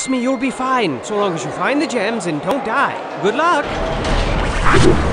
Trust me, you'll be fine, so long as you find the gems and don't die. Good luck!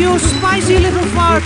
you spicy little fart.